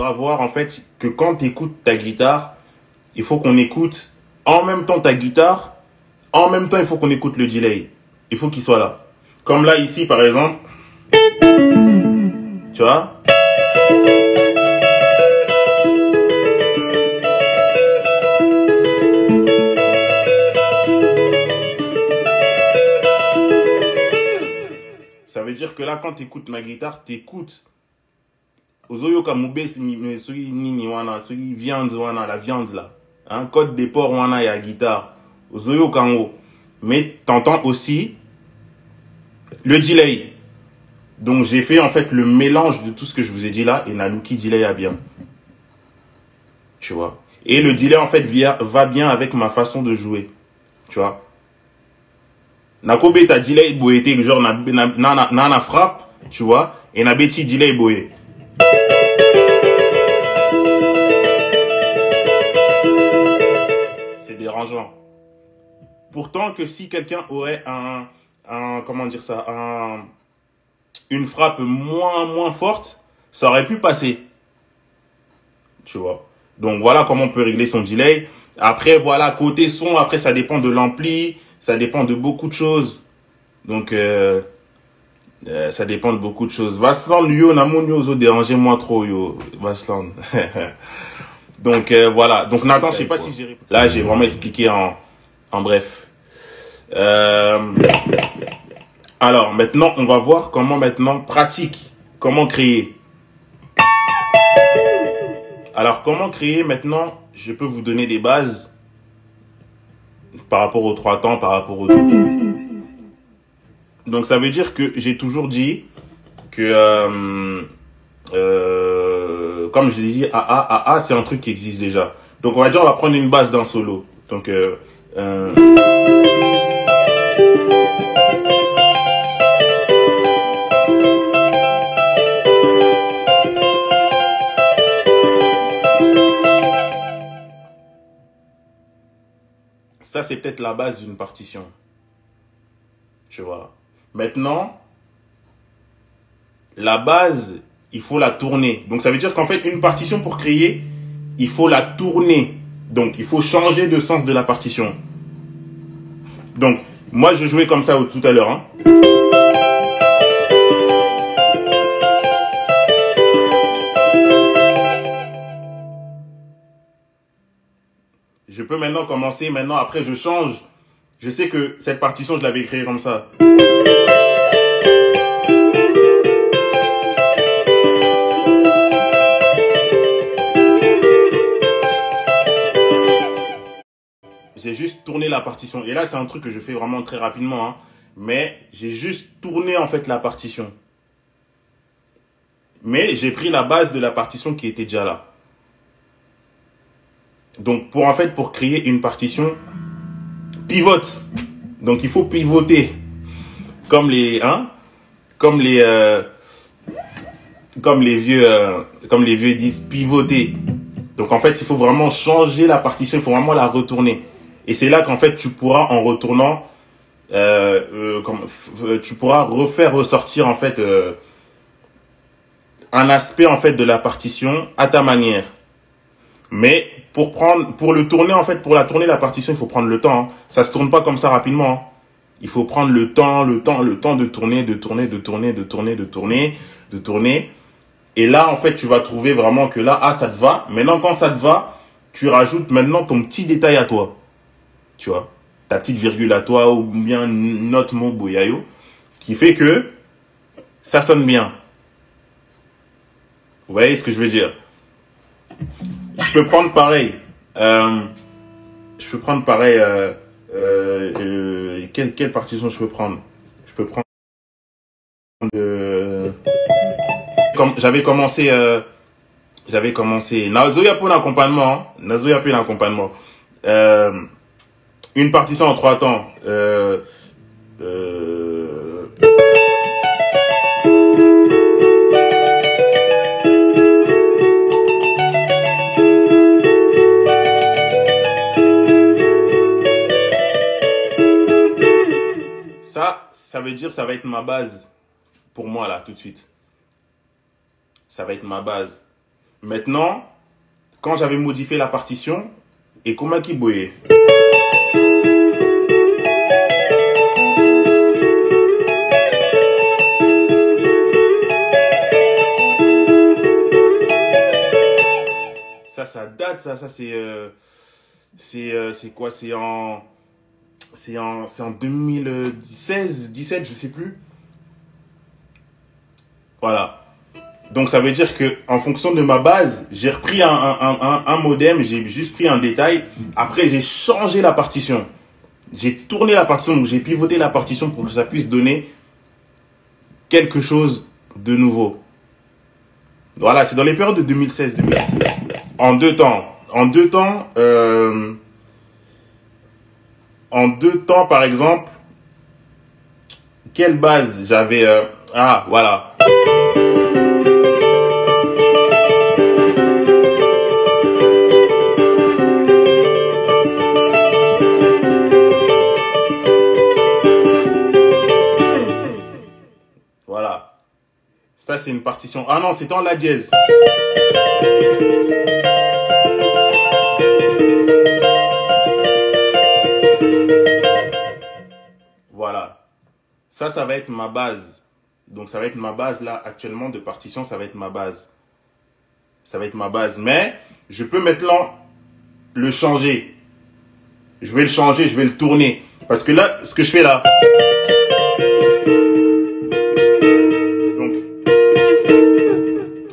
faudra voir en fait que quand tu écoutes ta guitare, il faut qu'on écoute en même temps ta guitare, en même temps il faut qu'on écoute le delay. Il faut qu'il soit là. Comme là ici par exemple. Tu vois? Ça veut dire que là, quand tu écoutes ma guitare, tu écoutes. Ozoyoka mube soki nini wana, soki viande wana, la viande là. Hein, code des porcs wana ya guitare. Ozoyoka ngo. Mais t'entends aussi le delay. Donc j'ai fait en fait le mélange de tout ce que je vous ai dit là et Naluki delay a bien. Tu vois. Et le delay en fait via, va bien avec ma façon de jouer. Tu vois. Nakobe ta delay boyete genre na na na, na, frappe, tu vois, et na beti delay boye. C'est dérangeant. Pourtant que si quelqu'un aurait un comment dire ça, un une frappe moins moins forte, ça aurait pu passer. Tu vois. Donc voilà comment on peut régler son delay. Après voilà côté son, après ça dépend de l'ampli, ça dépend de beaucoup de choses. Donc euh, euh, ça dépend de beaucoup de choses. Vasland yo namon yo zo déranger moi trop yo Vasland. Donc euh, voilà. Donc Nathan, je sais pas si j'ai là j'ai vraiment expliqué en en bref. Euh, alors maintenant, on va voir comment maintenant pratique, comment créer. Alors comment créer maintenant Je peux vous donner des bases par rapport aux trois temps, par rapport aux Donc ça veut dire que j'ai toujours dit que euh, euh, comme je l'ai dit, AA, AA, c'est un truc qui existe déjà. Donc on va dire on va prendre une base d'un solo. Donc euh, Ça, c'est peut-être la base d'une partition. Tu vois. Maintenant, la base, il faut la tourner. Donc, ça veut dire qu'en fait, une partition pour créer, il faut la tourner. Donc, il faut changer de sens de la partition. Donc, moi, je jouais comme ça tout à l'heure. Hein. Je peux maintenant commencer. Maintenant, après, je change. Je sais que cette partition, je l'avais créée comme ça. La partition. Et là, c'est un truc que je fais vraiment très rapidement. Hein. Mais j'ai juste tourné en fait la partition. Mais j'ai pris la base de la partition qui était déjà là. Donc pour en fait pour créer une partition pivote. Donc il faut pivoter comme les hein comme les euh, comme les vieux euh, comme les vieux disent pivoter. Donc en fait, il faut vraiment changer la partition, il faut vraiment la retourner. Et c'est là qu'en fait tu pourras en retournant euh, euh comme, tu pourras refaire ressortir en fait un aspect en fait de la partition à ta manière. Mais pour prendre, pour le tourner en fait, pour la tourner la partition, il faut prendre le temps. Hein. Ça se tourne pas comme ça rapidement. Hein. Il faut prendre le temps, le temps, le temps de tourner, de tourner, de tourner, de tourner, de tourner, de tourner. Et là, en fait, tu vas trouver vraiment que là, ah, ça te va. Maintenant, quand ça te va, tu rajoutes maintenant ton petit détail à toi. Tu vois, ta petite virgule à toi ou bien notre mot boyayo, qui fait que ça sonne bien. Vous voyez ce que je veux dire? Je peux prendre pareil. Euh, je peux prendre pareil. Euh, euh, quelle, partition je peux prendre? Je peux prendre. Comme j'avais commencé. J'avais commencé. Nazoya pour l'accompagnement. Hein. Nazoya pour l'accompagnement. Euh, une partition en trois temps. Euh, euh, ça veut dire ça va être ma base pour moi là tout de suite. Ça va être ma base. Maintenant, quand j'avais modifié la partition, et comment Ça, date, ça, ça c'est... Euh, c'est euh, c'est quoi C'est en... C'est en, en 2016, 17, je sais plus. Voilà. Donc ça veut dire que en fonction de ma base, j'ai repris un, un, un, modem, j'ai juste pris un détail. Après, j'ai changé la partition. J'ai tourné la partition, donc j'ai pivoté la partition pour que ça puisse donner quelque chose de nouveau. Voilà, c'est dans les périodes de 2016-2017. En deux temps. En deux temps, euh, en deux temps, par exemple, quelle base j'avais euh, Ah, voilà. Voilà. C'est une partition. Ah non, c'est en la dièse. Ça, ça va être ma base. Donc, ça va être ma base là, actuellement, de partition, ça va être ma base. Ça va être ma base. Mais, je peux maintenant le changer. Je vais le changer, je vais le tourner. Parce que là, ce que je fais là.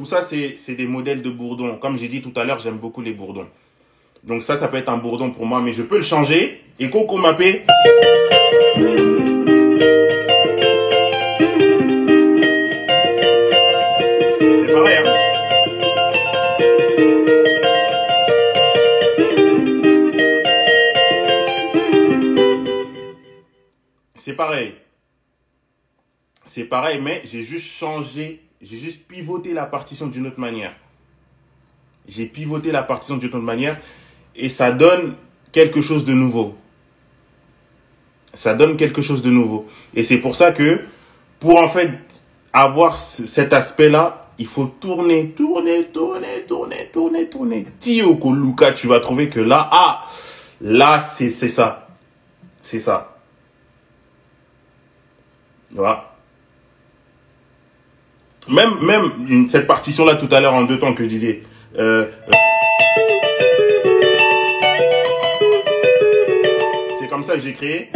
Ça, c'est des modèles de bourdon. Comme j'ai dit tout à l'heure, j'aime beaucoup les bourdons. Donc ça, ça peut être un bourdon pour moi, mais je peux le changer. Et Coco Mappé. C'est pareil. C'est pareil, mais j'ai juste changé, j'ai juste pivoté la partition d'une autre manière. J'ai pivoté la partition d'une autre manière et ça donne quelque chose de nouveau. Ça donne quelque chose de nouveau. Et c'est pour ça que pour en fait avoir cet aspect-là, il faut tourner, tourner, tourner, tourner, tourner, tourner. Tio Luca, tu vas trouver que là, ah, là, c'est ça. C'est ça. Voilà. Même, même cette partition-là tout à l'heure en deux temps que je disais. Euh, c'est comme ça que j'ai créé.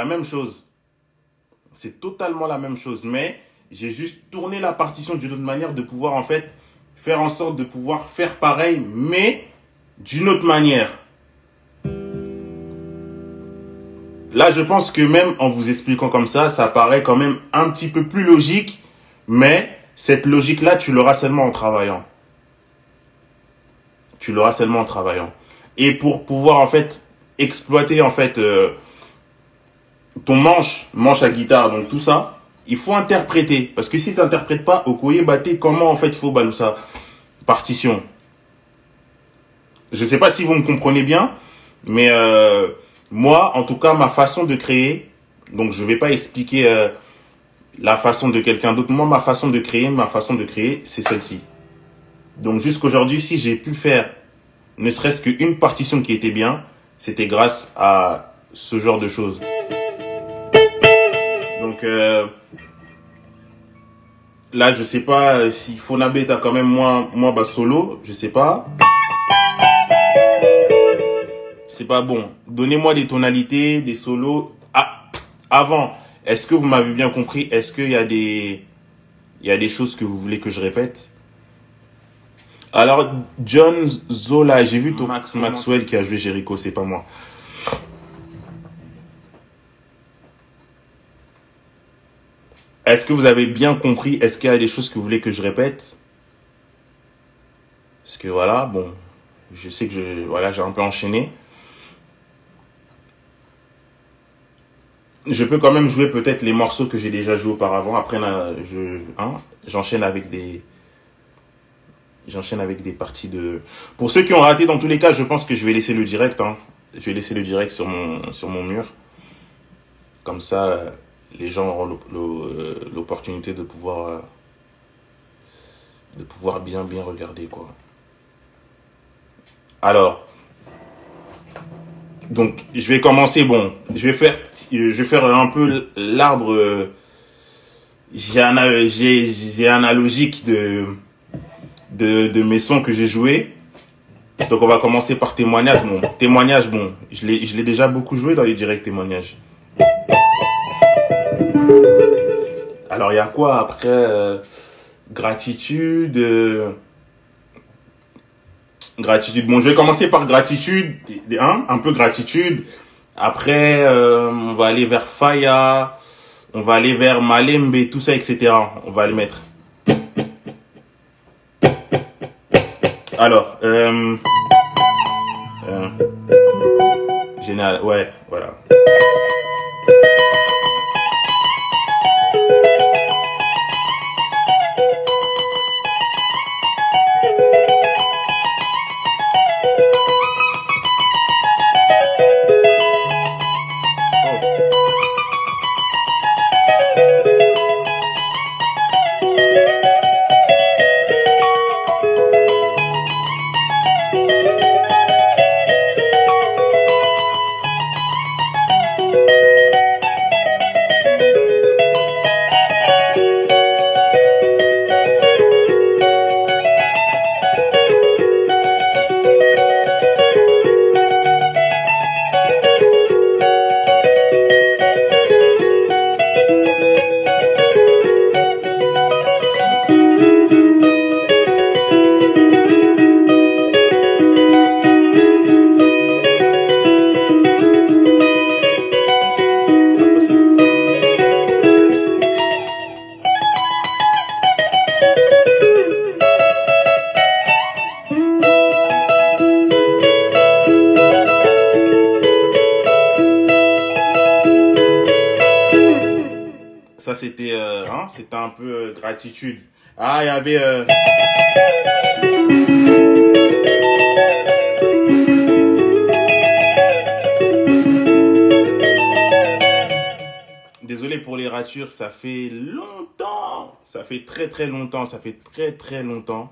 la même chose. C'est totalement la même chose. Mais j'ai juste tourné la partition d'une autre manière de pouvoir en fait faire en sorte de pouvoir faire pareil, mais d'une autre manière. Là, je pense que même en vous expliquant comme ça, ça paraît quand même un petit peu plus logique, mais cette logique-là, tu l'auras seulement en travaillant. Tu l'auras seulement en travaillant. Et pour pouvoir en fait exploiter en fait euh, ton manche, manche à guitare, donc tout ça, il faut interpréter. Parce que si tu n'interprètes pas, Okoye Baté, comment en fait il faut ça Partition. Je ne sais pas si vous me comprenez bien, mais euh, moi, en tout cas, ma façon de créer, donc je ne vais pas expliquer euh, la façon de quelqu'un d'autre. Moi, ma façon de créer, ma façon de créer, c'est celle-ci. Donc jusqu'aujourd'hui, si j'ai pu faire ne serait-ce qu'une partition qui était bien, c'était grâce à ce genre de choses. Donc euh, là, je sais pas si Fonabé a quand même moins, moins bas solo, je sais pas. C'est pas bon. Donnez-moi des tonalités, des solos. Ah, avant, est-ce que vous m'avez bien compris? Est-ce qu'il y a des, il y a des choses que vous voulez que je répète? Alors, John Zola, j'ai vu Max Maxwell qui a joué Jericho, c'est pas moi. Est-ce que vous avez bien compris? Est-ce qu'il y a des choses que vous voulez que je répète? Parce que voilà, bon, je sais que voilà, j'ai un peu enchaîné. Je peux quand même jouer peut-être les morceaux que j'ai déjà joués auparavant. Après, hein, j'enchaîne avec des, j'enchaîne avec des parties de. Pour ceux qui ont raté, dans tous les cas, je pense que je vais laisser le direct. Hein. Je vais laisser le direct sur mon mur. Comme ça, les gens auront euh, l'opportunité de pouvoir, euh, de pouvoir bien, bien regarder, quoi. Alors, donc, je vais commencer, bon, je vais faire, un peu l'arbre, euh, j'ai analogique de, de, de mes sons que j'ai joués. Donc, on va commencer par témoignage. Bon, témoignage, bon, je l'ai déjà beaucoup joué dans les directs témoignages. Alors, il y a quoi après euh, Gratitude. Euh, gratitude? Bon, je vais commencer par gratitude. Hein, un peu gratitude. Après, euh, on va aller vers Faya. On va aller vers Malembe, tout ça, etc. On va le mettre. Alors, euh, génial, ouais, voilà. Ah, il y avait... Euh, Désolé pour les ratures, ça fait longtemps. Ça fait très très longtemps. Ça fait très très longtemps.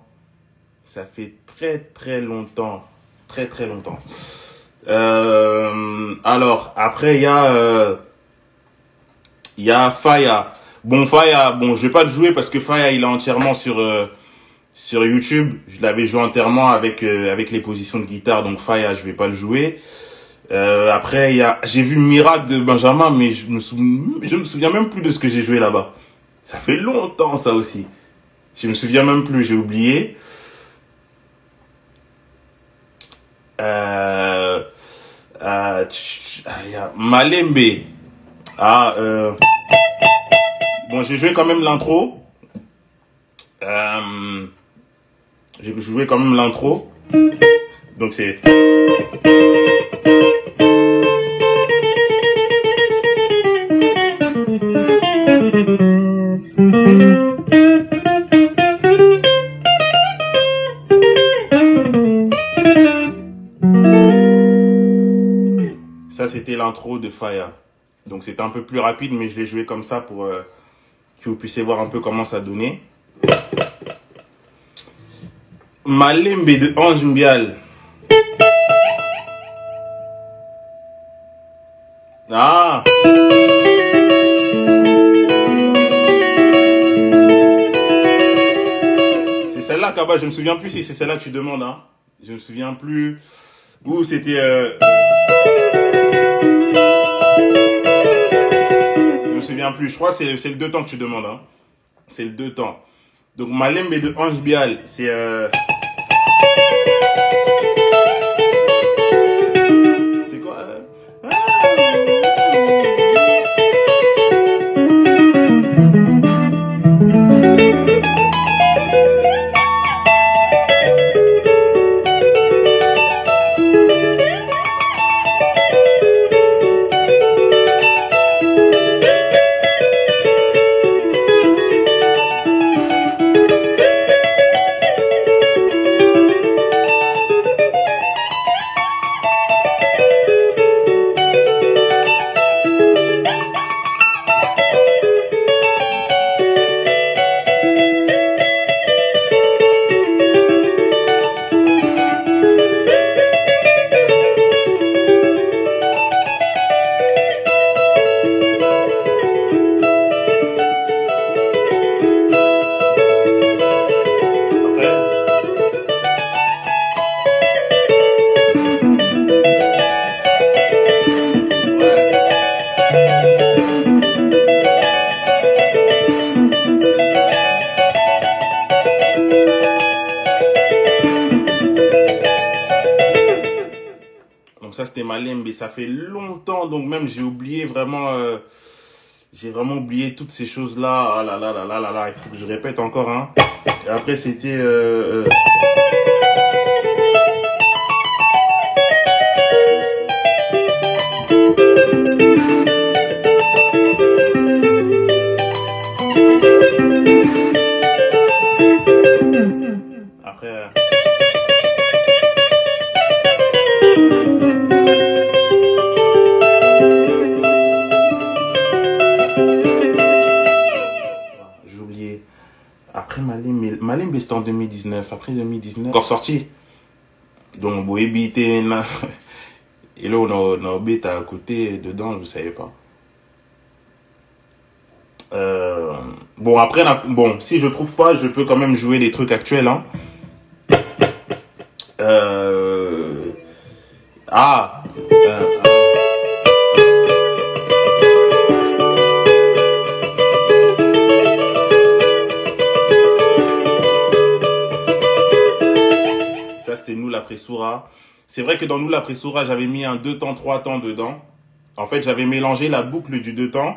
Ça fait très très longtemps. Très très longtemps. Euh, alors, après, il y a... Euh, il y a Faya. Bon, Faya, bon, je vais pas le jouer parce que Faya, il est entièrement sur euh, YouTube. Je l'avais joué entièrement avec euh, avec les positions de guitare, donc Faya, je vais pas le jouer. Euh, après, il y a, j'ai vu Miracle de Benjamin, mais je me souviens, me souviens même plus de ce que j'ai joué là-bas. Ça fait longtemps, ça aussi. Je me souviens même plus, j'ai oublié. Euh, euh, Malembe. Ah, Bon, j'ai joué quand même l'intro. Euh, j'ai joué quand même l'intro. Donc c'est... Ça, c'était l'intro de Fire. Donc c'était un peu plus rapide, mais je l'ai joué comme ça pour... Euh, que vous puissiez voir un peu comment ça donnait. Malembe de Ange Mbial. Ah C'est celle-là, Kaba, je me souviens plus si c'est celle-là que tu demandes. Hein. Je me souviens plus. Ou c'était... Euh, souviens plus. Je crois que c'est le deux temps que tu demandes. Hein. C'est le deux temps. Donc Malembe de Ange Bial, c'est... Euh... Malembe, ça fait longtemps, donc même j'ai oublié vraiment, euh, j'ai vraiment oublié toutes ces choses-là. Ah là là là là là là, il faut que je répète encore, hein. Et après, c'était... Euh, Après 2019, encore sorti. Donc, Boebi était là. Et là, on a, bête à côté, dedans, je ne savais pas. Euh, bon, après, bon, si je trouve pas, je peux quand même jouer des trucs actuels. Hein. Euh, ah, euh, la Pressoura. C'est vrai que dans nous la Pressoura, j'avais mis un 2 temps, 3 temps dedans. En fait, j'avais mélangé la boucle du 2 temps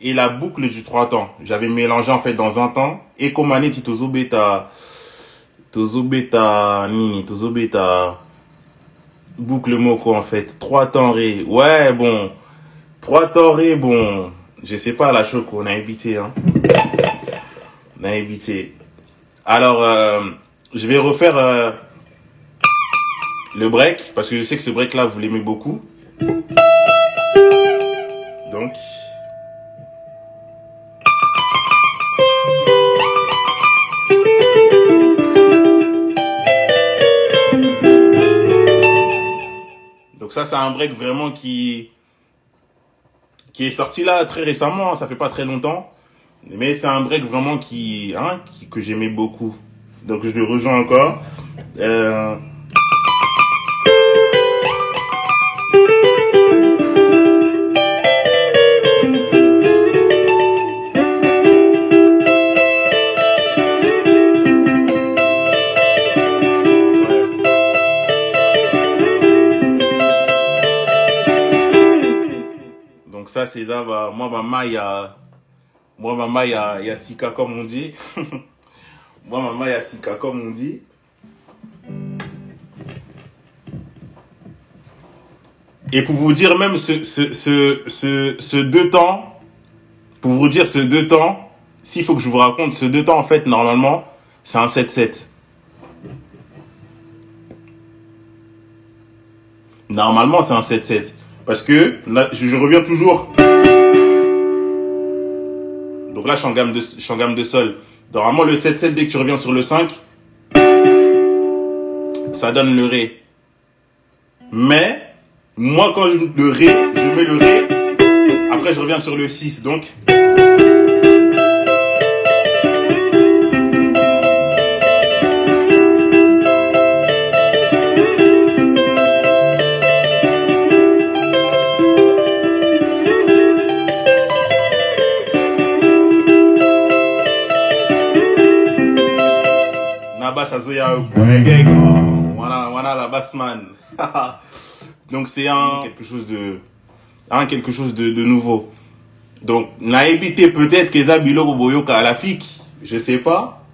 et la boucle du 3 temps. J'avais mélangé en fait dans un temps. Et comme année, Tozo Beta. Tozo Beta. Nini, Tozo. Boucle Moko en fait. 3 temps ré. Ouais, bon. 3 temps ré, bon. Je sais pas la choc, on a évité. Hein. On a évité. Alors, euh, je vais refaire. euh, le break, parce que je sais que ce break-là, vous l'aimez beaucoup. Donc. Donc ça, c'est un break vraiment qui qui est sorti là très récemment, ça fait pas très longtemps, mais c'est un break vraiment qui, hein, que j'aimais beaucoup. Donc je le rejoins encore. Euh, ça, c'est ça, bah, moi, maman, il y a, moi, maman, il y a, y a Sika, comme on dit. moi, maman, il y a Sika, comme on dit. Et pour vous dire même ce, ce, ce, ce, ce deux temps, pour vous dire ce deux temps, s'il faut que je vous raconte, ce deux temps, en fait, normalement, c'est un 7-7. Normalement, c'est un 7-7. Parce que, là, je, reviens toujours. Donc là, je suis en gamme de, je sol. Normalement, le 7-7, dès que tu reviens sur le 5, ça donne le Ré. Mais, moi, quand je, le Ré, je mets le Ré, après, je reviens sur le 6. Donc, Nabas Azoya voilà, la bassman. Donc c'est un quelque chose de un quelque chose de, de nouveau. Donc n'a évité peut-être que Zabilo Boyoka à la FIC, je sais pas.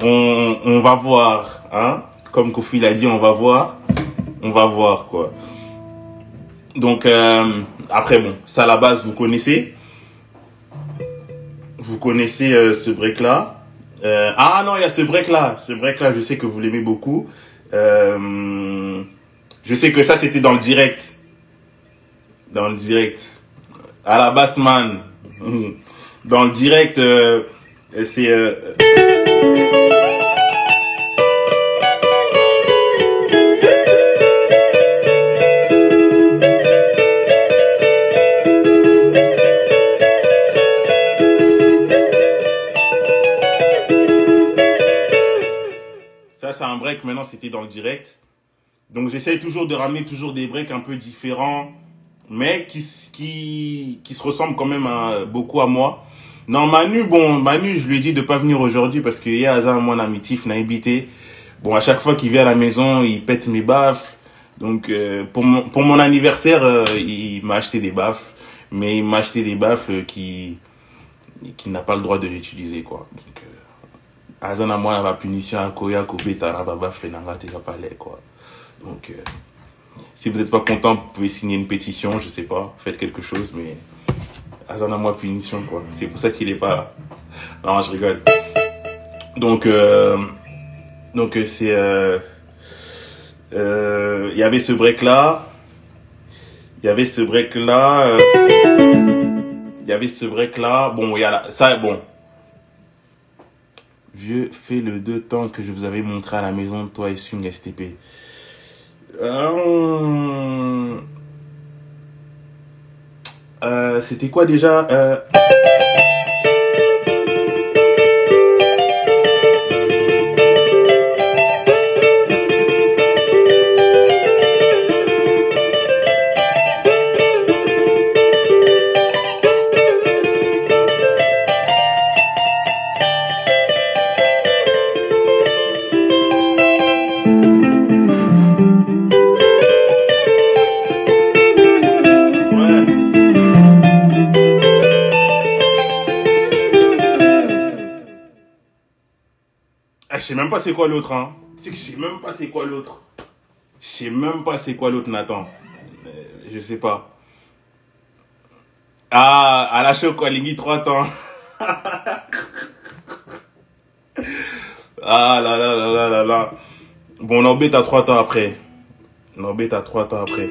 On, on va voir, hein. Comme Kofi l'a dit, on va voir. On va voir quoi. Donc euh, après bon, ça à la base vous connaissez. Vous connaissez euh, ce break là. Euh, ah non, il y a ce break là. Ce break là, je sais que vous l'aimez beaucoup. Euh, je sais que ça c'était dans le direct. Dans le direct. À la bassman. Dans le direct, euh, c'est... un break. Maintenant, c'était dans le direct. Donc, j'essaye toujours de ramener toujours des breaks un peu différents, mais qui, qui, qui se ressemblent quand même à- beaucoup à moi. Non, Manu, bon, Manu, je lui ai dit de pas venir aujourd'hui parce que hier, Azan, moi, Namitif, n'a habité. Bon, à chaque fois qu'il vient à la maison, il pète mes baffes. Donc euh, pour, mon, pour mon anniversaire, euh, il m'a acheté des baffes, mais il m'a acheté des baffes euh, qui, qui n'a pas le droit de l'utiliser. quoi. Euh, azana moi la punition à koya kobeta na te kapale quoi. Donc euh, si vous n'êtes pas content, vous pouvez signer une pétition, je sais pas, faites quelque chose, mais azana moi punition quoi. C'est pour ça qu'il est pas là. Non, je rigole. Donc euh, donc euh, c'est euh, euh, il y avait ce break là il y avait ce break là euh, il y avait ce break là bon il y a la- ça bon vieux fais le deux temps que je vous avais montré à la maison toi et Swing STP Euh, c'était quoi déjà euh, sais même pas c'est quoi l'autre, hein. C'est que je sais même pas c'est quoi l'autre. Je sais même pas c'est quoi l'autre, Nathan. Je sais pas. Ah, à la choc, Lingui, 3 temps. ah là là là là là là. Bon, on embête à 3 temps après. On embête à 3 temps après.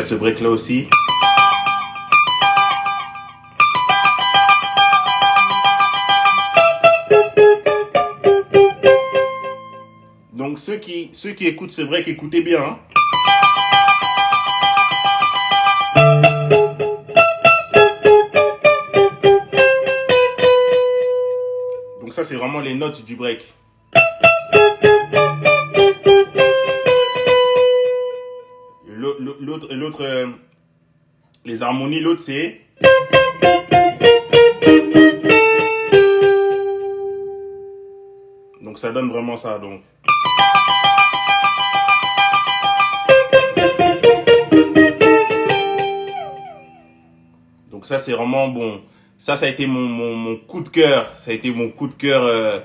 Ce break là aussi. Donc ceux qui, ceux qui écoutent ce break, écoutez bien. hein. Donc ça c'est vraiment les notes du break. Les harmonies, l'autre c'est. Donc ça donne vraiment ça. Donc. Ça c'est vraiment bon. Ça, ça a été mon, coup de cœur. Ça a été mon coup de cœur euh,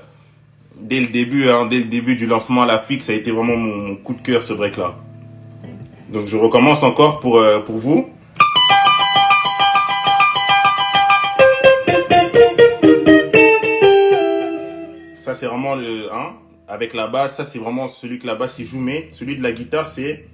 dès le début, hein, dès le début du lancement à la FIC. Ça a été vraiment mon, coup de cœur ce break là. Donc je recommence encore pour, euh, pour vous. C'est vraiment le 1 avec la basse, ça c'est vraiment celui que la basse il joue mais celui de la guitare c'est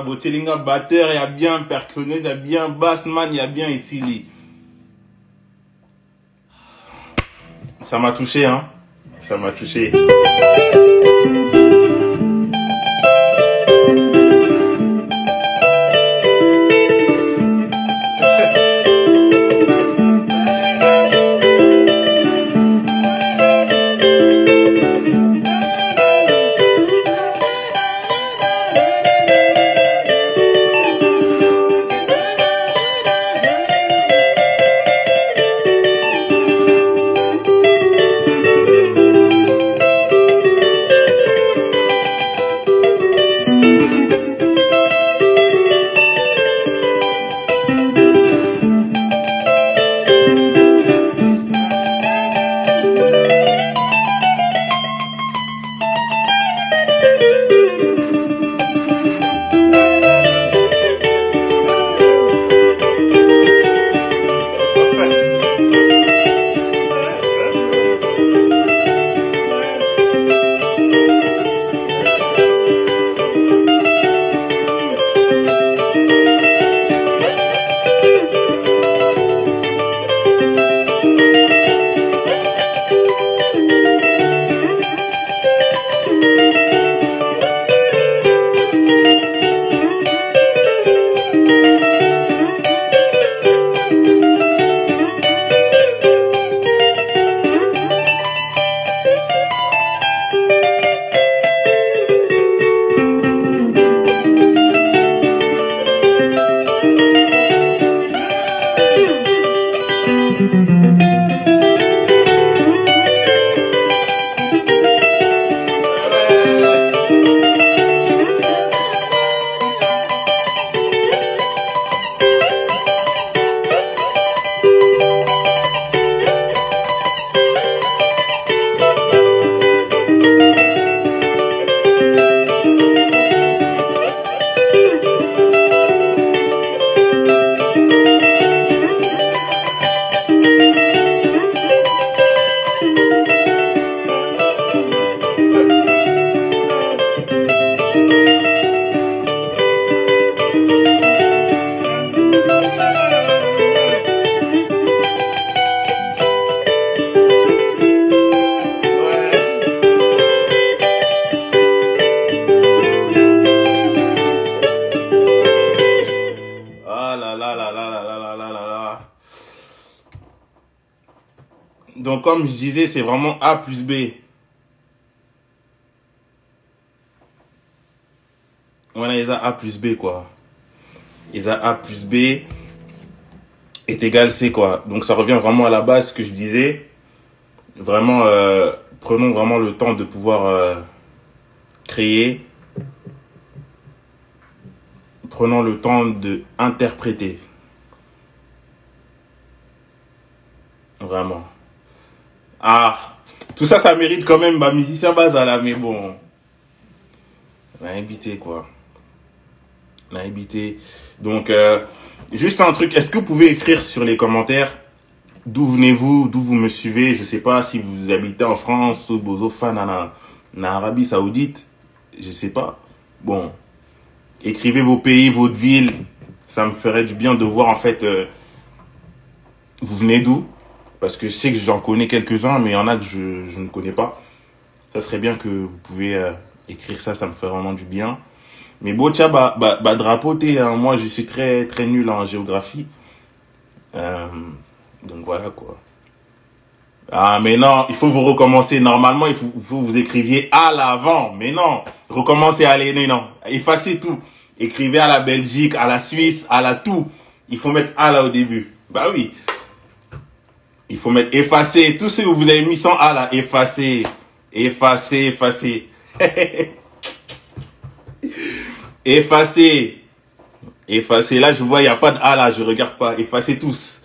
Sabotelinga batteur, il y a bien percussionneuse, il y a bien bassman, il y a bien ici. Ça m'a touché, hein. Ça m'a touché. Donc, comme je disais, c'est vraiment A plus B. Voilà, ils ont A plus B, quoi. Ils ont A plus B est égal C, quoi. Donc, ça revient vraiment à la base que je disais. Vraiment, euh, prenons vraiment le temps de pouvoir euh, créer. Prenons le temps de interpréter. Vraiment. Ah, tout ça, ça mérite quand même, bah, musicien là, mais bon. On a invité, quoi. On a invité. Donc, euh, juste un truc, est-ce que vous pouvez écrire sur les commentaires d'où venez-vous, d'où vous me suivez? Je sais pas si vous habitez en France, ou Bozofan, en Arabie Saoudite, je sais pas. Bon, écrivez vos pays, votre ville, ça me ferait du bien de voir en fait, euh, vous venez d'où? Parce que je sais que j'en connais quelques-uns, mais il y en a que je, ne connais pas. Ça serait bien que vous pouvez euh, écrire ça, ça me fait vraiment du bien. Mais Bocha, bah, bah, bah hein, moi je suis très très nul en géographie. Euh, donc voilà quoi. Ah mais non, il faut vous recommencer. Normalement, il faut, que vous écriviez à l'avant. Mais non, recommencez à l'aîné, non. Effacez tout. Écrivez à la Belgique, à la Suisse, à la tout. Il faut mettre à là au début. Bah oui. Il faut mettre effacer. Tout ce que vous avez mis sans A là, effacer. Effacer, effacer. effacer. Effacer. Là, je vois, il n'y a pas de A là, je regarde pas. Effacez tous.